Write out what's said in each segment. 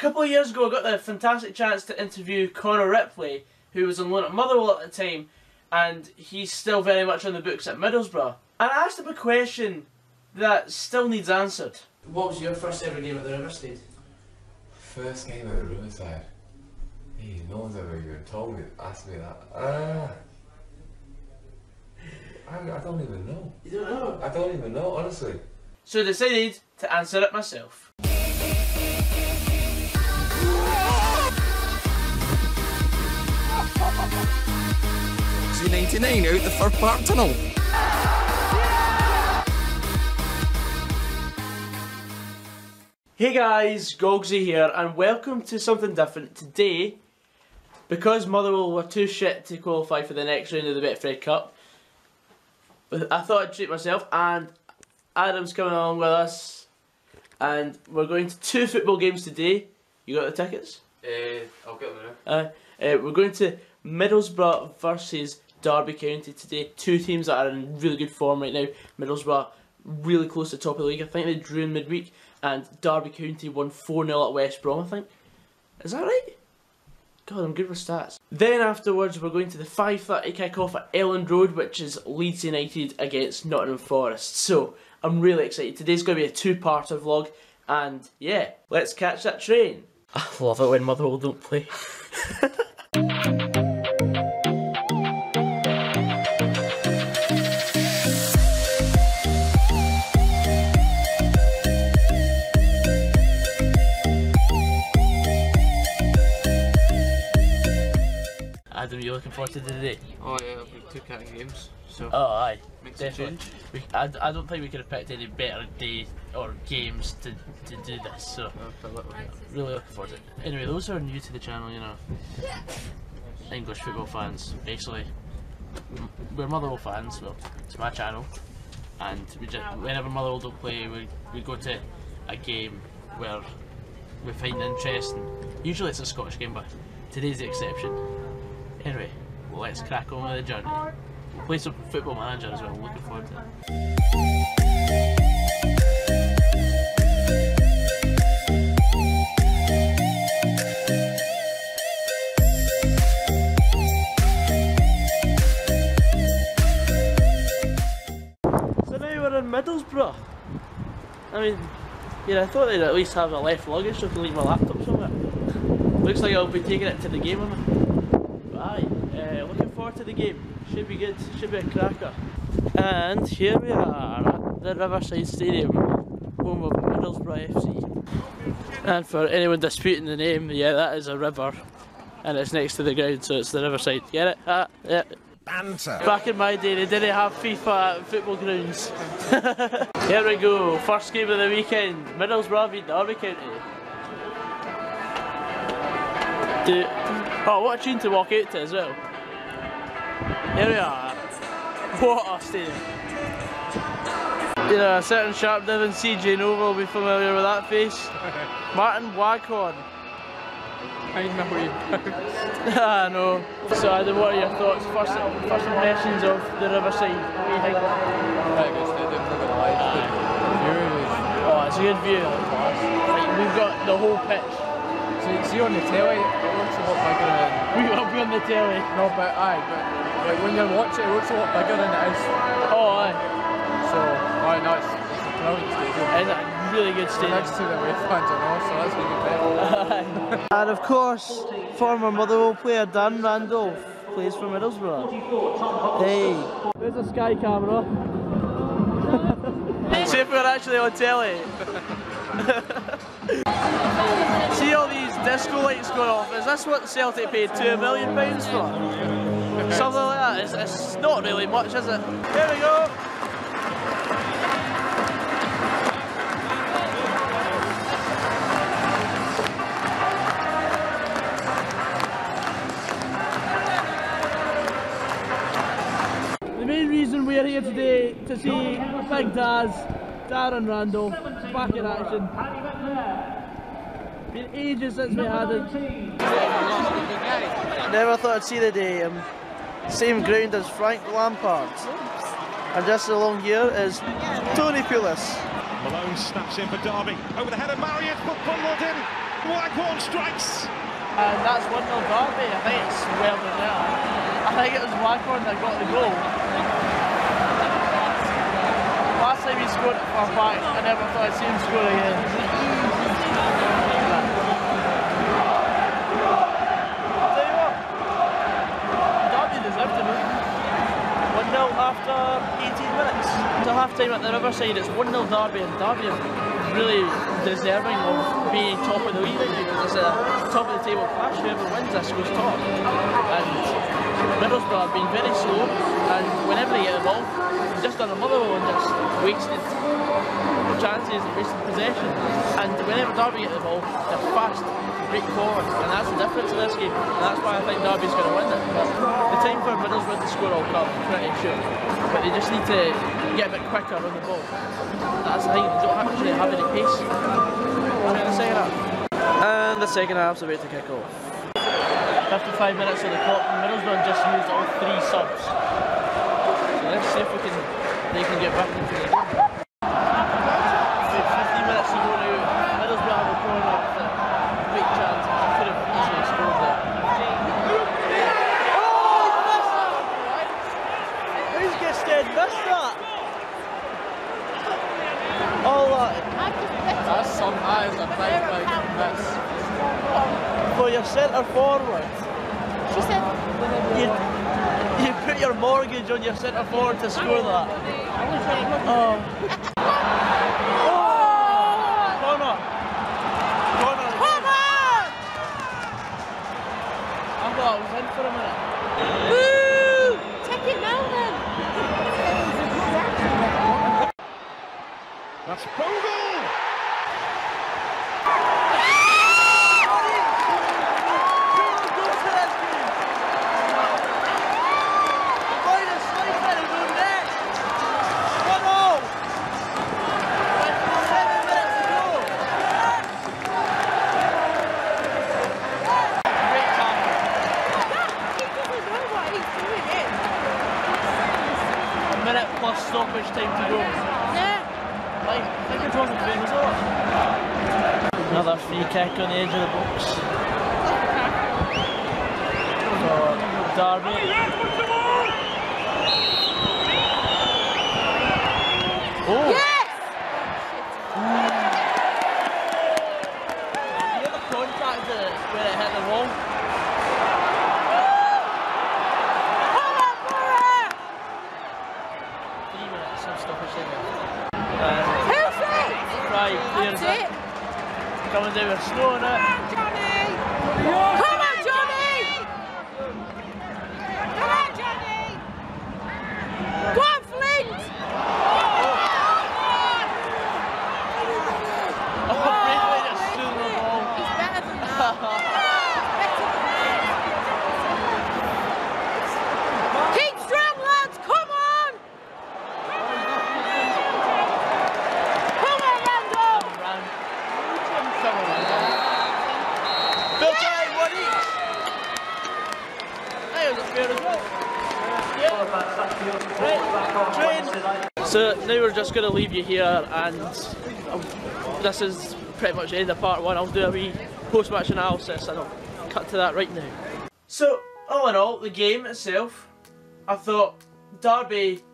couple of years ago, I got the fantastic chance to interview Connor Ripley, who was on loan at Motherwell at the time, and he's still very much on the books at Middlesbrough. And I asked him a question that still needs answered. What was your first ever game at the Riverside? First game at the Riverside. Hey, no one's ever even told me, asked me that. Ah. I, I don't even know. You don't know. I don't even know, honestly. So I decided to answer it myself. Z99 out the Fir Park Tunnel. Hey guys, Goggsy here, and welcome to something different. Today, because Motherwell were too shit to qualify for the next round of the Betfred Cup, I thought I'd treat myself, and Adam's coming along with us, and we're going to two football games today. You got the tickets? Uh, I'll get them Uh, uh, we're going to Middlesbrough versus Derby County today. Two teams that are in really good form right now. Middlesbrough really close to the top of the league. I think they drew in midweek, and Derby County won 4 0 at West Brom, I think. Is that right? God, I'm good with stats. Then afterwards, we're going to the 5.30 kick-off at Elland Road, which is Leeds United against Nottingham Forest. So, I'm really excited. Today's going to be a two-parter vlog, and yeah, let's catch that train. I love it when Motherwell don't play. Adam, you looking forward to today? Oh yeah, we took out games, so Oh, aye. makes a Definitely. change. We, I, I don't think we could have picked any better day or games to, to do this, so really looking forward to it. Anyway, those who are new to the channel, you know, English football fans, basically, we're Motherwell fans, well, it's my channel, and we just, whenever Motherwell don't play, we, we go to a game where we find interesting. Usually it's a Scottish game, but today's the exception. Anyway, let's crack on with the journey. We'll play some football manager as well, I'm looking forward to it. So now we're in Middlesbrough. I mean, yeah, I thought they'd at least have a left luggage so I can leave my laptop somewhere. Looks like I'll be taking it to the game aye, uh, looking forward to the game. Should be good, should be a cracker. And here we are at the Riverside Stadium, home of Middlesbrough FC. And for anyone disputing the name, yeah, that is a river. And it's next to the ground, so it's the Riverside. Get it? Ah, yeah. Banter. Back in my day, they didn't have FIFA at football grounds. Here we go, first game of the weekend. Middlesbrough beat Derby County. Do, oh, what a tune to walk out to as well. Here we are. What a stadium. You know, a certain sharp Devon CJ Nova will be familiar with that face. Martyn Waghorn. I know you. Ah, no. So, Adam, what are your thoughts? First, first impressions of the Riverside. What do you think? Quite a good stadium, not gonna lie. It's good. View is. Oh, it's a good view. Like, we've got the whole pitch. See, see on the telly, it looks a lot bigger than. We will be on the telly. No, but aye, but like when you watch it, it looks a lot bigger than it is. Oh, aye. So, aye, no, it's, it's a brilliant stadium. It's a really good We're next to the Red fans, I know, so that's be better. and of course, former Motherwell player Dan Randolph plays for Middlesbrough. Hey. There's a sky camera. See if we're actually on telly. See all these disco lights going off. Is this what Celtic paid two million pounds for? Something like that. It's, it's not really much, is it? Here we go. The main reason we are here today to see Big Daz, Darren Randolph, back in action. Been ages since we had it. Never thought I'd see the day. Um, same ground as Frank Lampard. And just along here is Tony Pulis. Malone snaps in for Derby. Over the head of Marriott, but bundled in Waghorn strikes. And that's 1 0 Derby. I think it's well done there. I think it was Waghorn that got the goal. Last time he scored at Fir Park, I never thought I'd see him score again. I'll tell you what, Derby deserved to win. 1 0 after 18 minutes. To half time at the Riverside, it's 1 0 Derby, and Derby are really deserving of being top of the league because it's a top of the table clash. Whoever wins this goes top. And Middlesbrough have been very slow, and whenever they get the ball, just done another one, just wasted chances and wasted possession. And whenever Derby get the ball, they're fast, break forward, and that's the difference in this game. And that's why I think Derby's going to win it. But the time for Middlesbrough to score all come, pretty sure. But they just need to get a bit quicker on the ball. That's the thing, they don't actually have any pace. And in the second half. And the second half's about to kick off. 55 minutes on the clock, and Middlesbrough just used all three subs. So let's see if we can, they can get back into the game. About 50 minutes to go now, Middlesbrough have a corner with a great chance, could have easily scored there. Oh, Who's gets dead missed that? All that That's some that is a big, big miss. for your centre forward. She said, You, you put your mortgage on your centre forward to score that. Oh! Corner! Corner! Come on! I thought I was in for a minute. Woo! Take it now then. That's Bogle. He doesn't know what he's doing it. minute plus stoppage time to go. Yeah. Like, I think it's wrong with the result. Another free kick on the edge of the box. For Derby. Oh! Yes! You know the contact that it- where it hit the wall? Come on, Boro! Three minutes of stoppage time left. And Who's it? Fry clears That's it. it. Coming down with snow on it. Johnny! Come on, Johnny! Come on, Johnny! Go on, Flint! Oh, Braithwaite just stood on the ball. He's better than that. Better than that. Keep strong, lads! Come on! Come on, Randolph! Round. Come on, man. Bill Jay, one each. Hey, was it fair as well? Right, train. So now we're just going to leave you here and um, this is pretty much the end of part one. I'll do a wee post-match analysis and I'll cut to that right now. So, all in all, the game itself, I thought Derby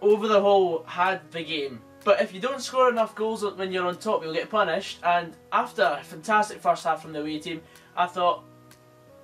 over the whole had the game. But if you don't score enough goals when you're on top, you'll get punished. And after a fantastic first half from the away team, I thought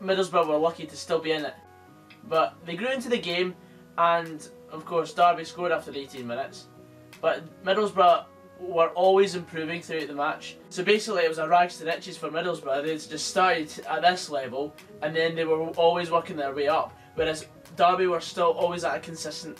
Middlesbrough were lucky to still be in it. But they grew into the game, and of course, Derby scored after 18 minutes. But Middlesbrough were always improving throughout the match. So basically, it was a rags to riches for Middlesbrough. They just started at this level, and then they were always working their way up. Whereas Derby were still always at a consistent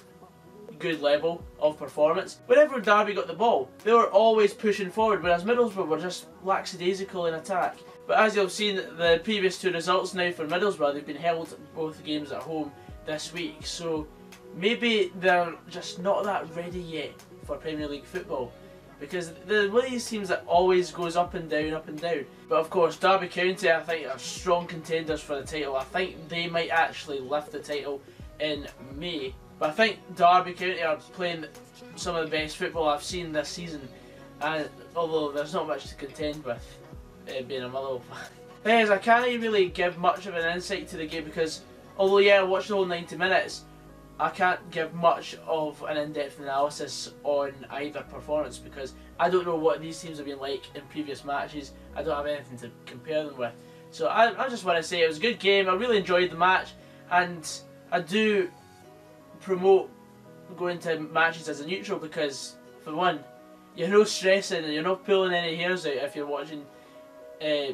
good level of performance. Whenever Derby got the ball, they were always pushing forward, whereas Middlesbrough were just lackadaisical in attack. But as you've seen, the previous two results now for Middlesbrough, they've been held both games at home this week, so maybe they're just not that ready yet for Premier League football. Because the one of these teams that always goes up and down, up and down. But of course, Derby County, I think, are strong contenders for the title. I think they might actually lift the title in May. But I think Derby County are playing some of the best football I've seen this season. And although there's not much to contend with, uh, being a Motherwell fan. Thing I can't really give much of an insight to the game because although yeah, I watched the whole 90 minutes, I can't give much of an in-depth analysis on either performance because I don't know what these teams have been like in previous matches. I don't have anything to compare them with. So I, I just want to say it was a good game. I really enjoyed the match, and I do promote going to matches as a neutral because, for one, you're not stressing and you're not pulling any hairs out if you're watching uh,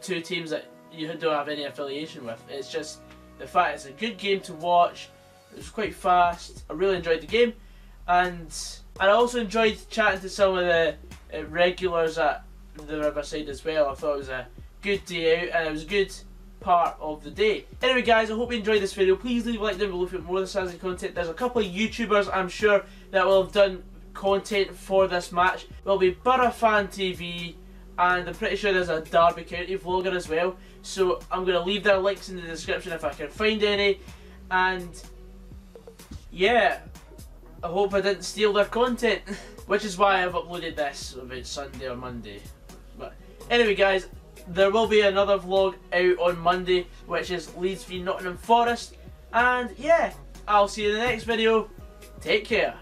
two teams that you don't have any affiliation with. It's just the fact it's a good game to watch. It was quite fast. I really enjoyed the game, and I also enjoyed chatting to some of the uh, regulars at the Riverside as well. I thought it was a good day out, and it was a good part of the day. Anyway guys, I hope you enjoyed this video. Please leave a like down below want more of this as content. There's a couple of YouTubers I'm sure that will have done content for this match. Will be Boro Fan TV and I'm pretty sure there's a Derby County vlogger as well. So I'm going to leave their links in the description if I can find any. And yeah, I hope I didn't steal their content. Which is why I've uploaded this about Sunday or Monday. But anyway guys, there will be another vlog out on Monday, which is Leeds v Nottingham Forest. And yeah, I'll see you in the next video. Take care.